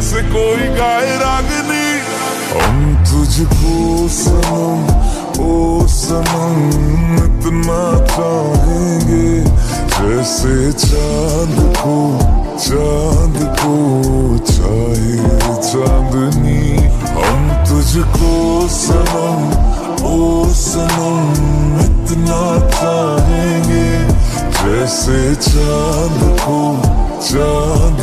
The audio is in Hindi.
जैसे कोई गाय रागनी हम तुझको सनम ओ सनम इतना चाहेंगे, जैसे चाँद को चाँद को चाहे चांदनी। हम तुझको सनम ओ सनम इतना चाहेंगे, जैसे चाँद को, चाँद